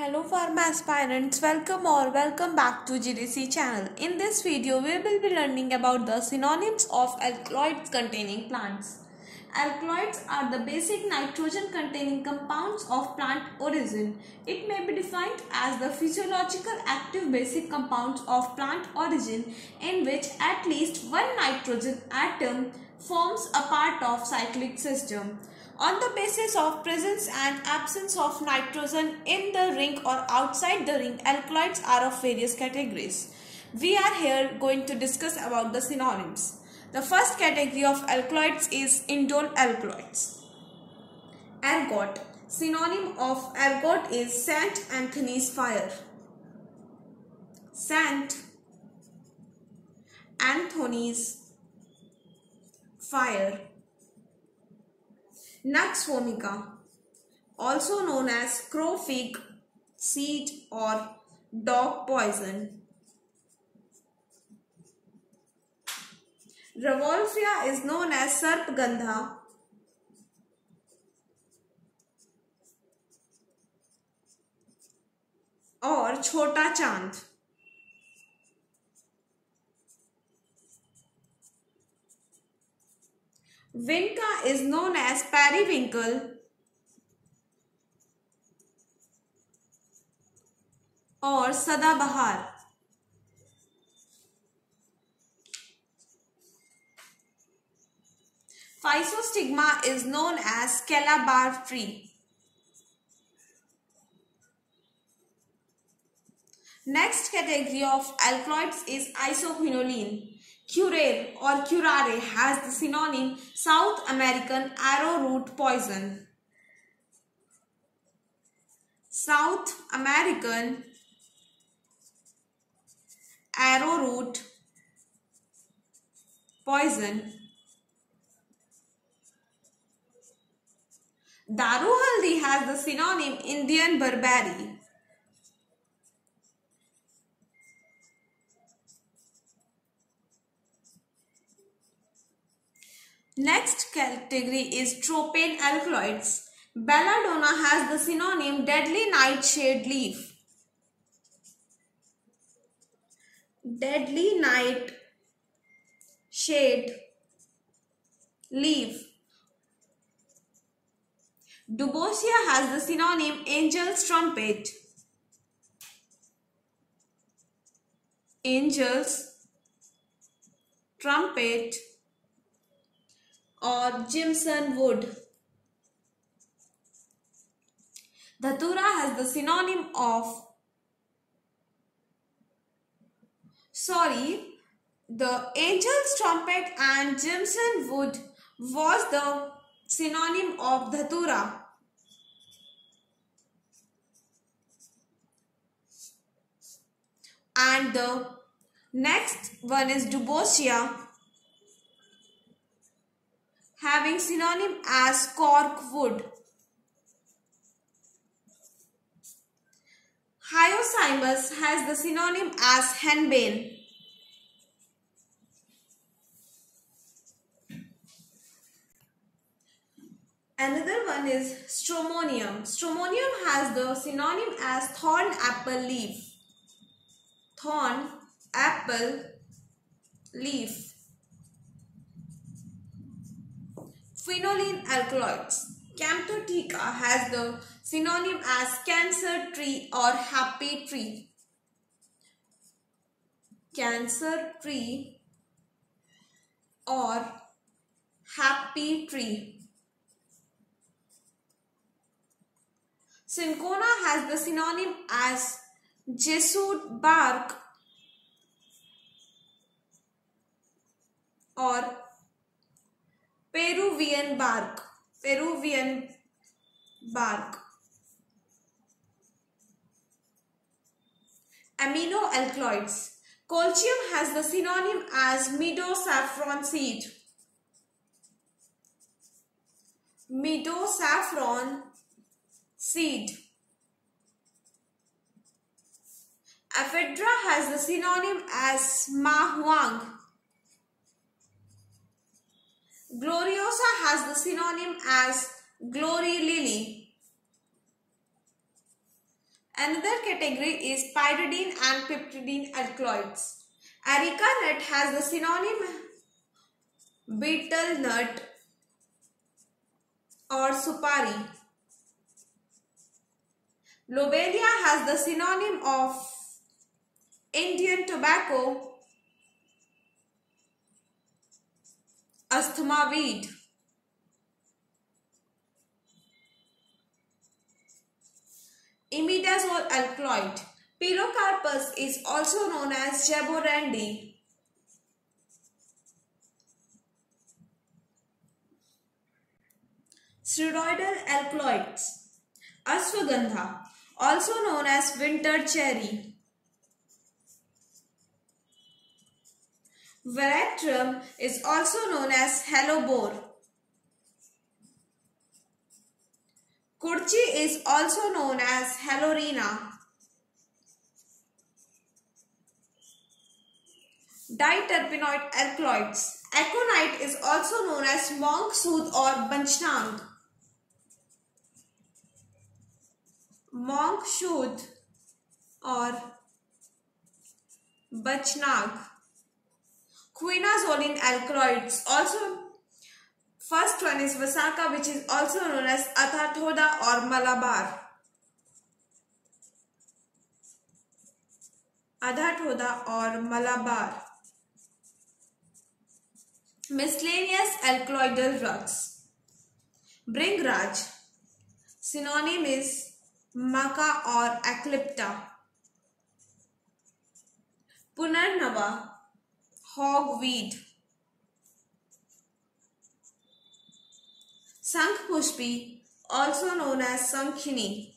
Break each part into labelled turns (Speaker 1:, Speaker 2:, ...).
Speaker 1: Hello pharma aspirants, welcome or welcome back to GDC channel. In this video, we will be learning about the synonyms of alkaloids containing plants. Alkaloids are the basic nitrogen containing compounds of plant origin. It may be defined as the physiological active basic compounds of plant origin in which at least one nitrogen atom forms a part of cyclic system. On the basis of presence and absence of nitrogen in the ring or outside the ring, alkaloids are of various categories. We are here going to discuss about the synonyms. The first category of alkaloids is indole alkaloids. Ergot. Synonym of ergot is St. Anthony's fire. St. Anthony's fire. Nux vomica, also known as crow fig seed or dog poison. Revolvia is known as Sarpgandha. और छोटा चाँद Vinca is known as periwinkle. और सदाबहार physostigma is known as Calabar tree next category of alkaloids is isoquinoline Curare or curare has the synonym South American arrowroot poison. South American arrowroot poison. Daru haldi has the synonym Indian barberry. Next category is tropane alkaloids. Belladonna has the synonym deadly nightshade leaf. Deadly night shade leaf. Duboisia has the synonym angel's trumpet. Angel's trumpet or Jimson wood. Dhatura has the synonym of sorry the angel's trumpet and Jimson wood was the synonym of Dhatura. And the next one is Duboisia having synonym as cork wood. Hyoscyamus has the synonym as henbane. Another one is Stramonium. Stramonium has the synonym as thorn apple leaf. Thorn apple leaf. Phenolene alkaloids. Camptotheca has the synonym as cancer tree or happy tree. Cancer tree or happy tree. Cinchona has the synonym as Jesuit bark or Peruvian bark. Peruvian bark. Amino alkaloids. Colchicum has the synonym as meadow saffron seed. Meadow saffron seed. Ephedra has the synonym as mahuang. Gloriosa has the synonym as glory lily. Another category is pyridine and piperidine alkaloids. Areca nut has the synonym betel nut or supari. Lobelia has the synonym of Indian tobacco, asthma weed. Imidazole alkaloid. Pilocarpus is also known as jaborandi. Steroidal alkaloids. Ashwagandha, also known as winter cherry. Veratrum is also known as hellebore. Kurchi is also known as Holarrhena. Diterpenoid alkaloids. Aconite is also known as monk sooth or bachnag. Monk sooth or bachnag. Quinazoline alkaloids also First one is Vasaka which is also known as Adhatoda or Malabar. Adhatoda or Malabar. Miscellaneous alkaloidal drugs. Bhringraj. Synonym is Maca or Eclipta. Punarnava. Hogweed. Sankhpushpi, also known as Sankhini.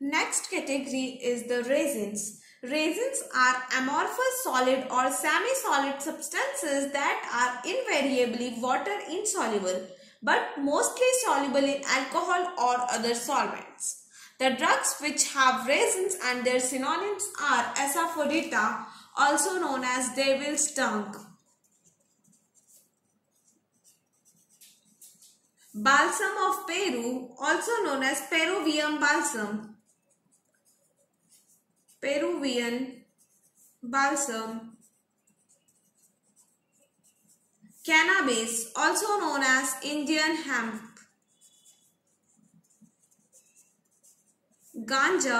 Speaker 1: Next category is the resins. Resins are amorphous solid or semi-solid substances that are invariably water insoluble but mostly soluble in alcohol or other solvents. The drugs which have resins and their synonyms are asafoetida, also known as devil's tongue. Balsam of Peru, also known as Peruvian balsam. Peruvian balsam. Cannabis, also known as Indian hemp. Ganja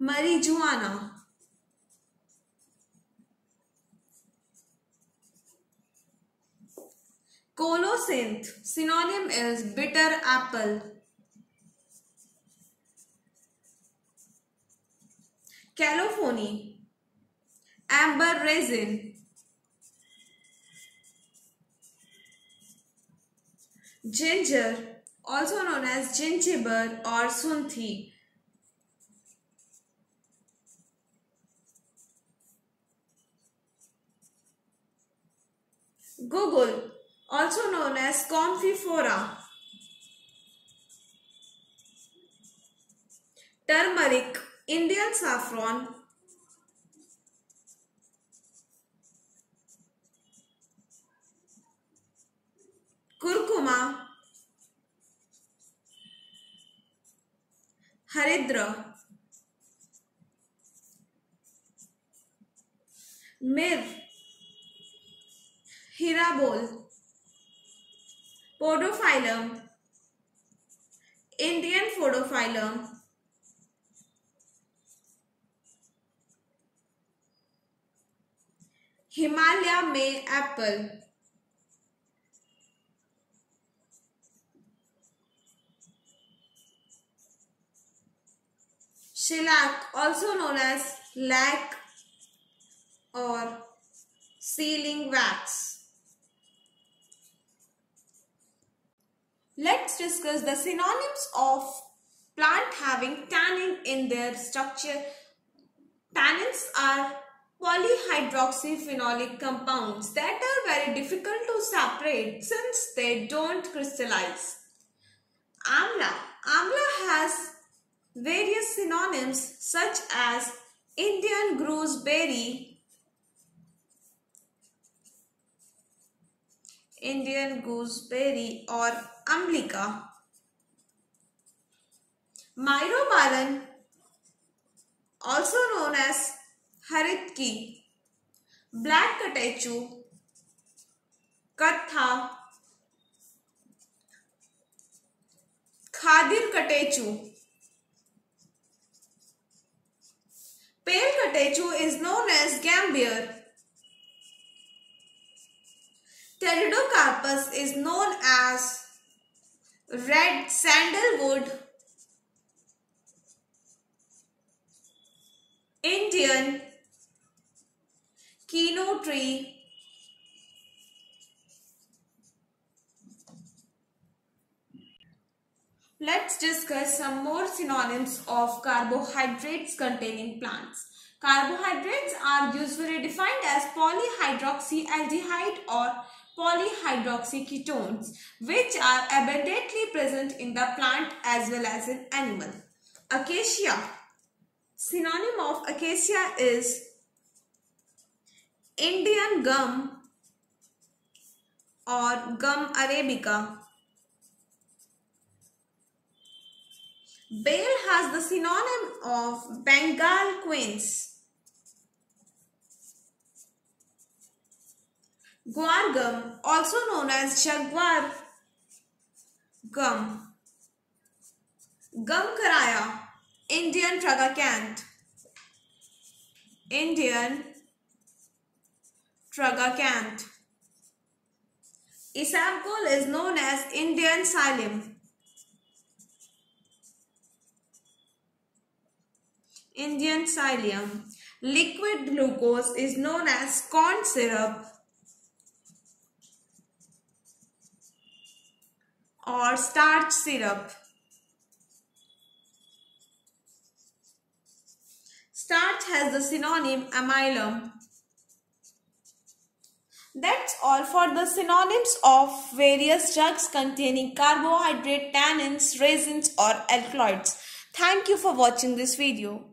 Speaker 1: marijuana colocynth synonym is bitter apple colophony amber resin ginger also known as gingiber or sunthi. Google also known as Comfifora. Turmeric, Indian saffron, Kurkuma, haridra. Myrrh. Hirabol. Podophyllum. Indian podophyllum. Himalaya may apple. Shellac also known as lac or sealing wax. Let's discuss the synonyms of plant having tannin in their structure. Tannins are polyhydroxyphenolic compounds that are very difficult to separate since they don't crystallize. Amla. Amla has various synonyms such as Indian gooseberry, Indian gooseberry or amblica. Myrobalan, also known as haritki, black catechu, katha, khadir catechu. Pale catechu is known as gambier. Pteridocarpus is known as red sandalwood, Indian kino tree, Let's discuss some more synonyms of carbohydrates containing plants. Carbohydrates are usually defined as polyhydroxyaldehyde or polyhydroxyketones which are abundantly present in the plant as well as in animal. Acacia. Synonym of acacia is Indian gum or gum arabica. Bael has the synonym of Bengal quince. Guar gum, also known as jaguar gum. Gum karaya, Indian tragacanth. Indian tragacanth. Isabgol is known as Indian psyllium. Indian psyllium. Liquid glucose is known as corn syrup. or starch syrup. Starch has the synonym amylum. That's all for the synonyms of various drugs containing carbohydrate, tannins, resins or alkaloids. Thank you for watching this video.